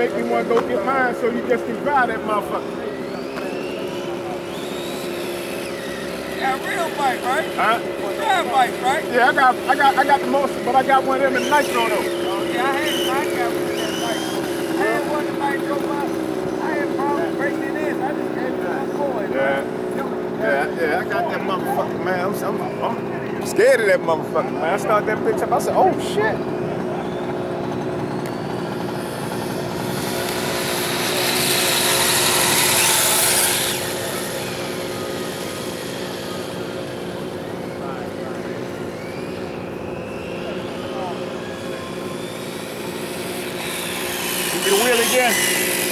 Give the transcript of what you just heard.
make me want to go get mine so you just can drive that motherfucker. Yeah, real bike, right? Huh? Drive bike, right? Yeah, I got, I got, I got the most, but I got one of them in nitro though. Oh, yeah, I had, I got one of that bike. I had one of nitro bike. I had problems breaking it in. I just to my boy. Yeah. Yeah, yeah, I got that motherfucker, man. I'm, I'm, I'm scared of that motherfucker, man. I started that bitch up. I said, oh shit. A wheel again.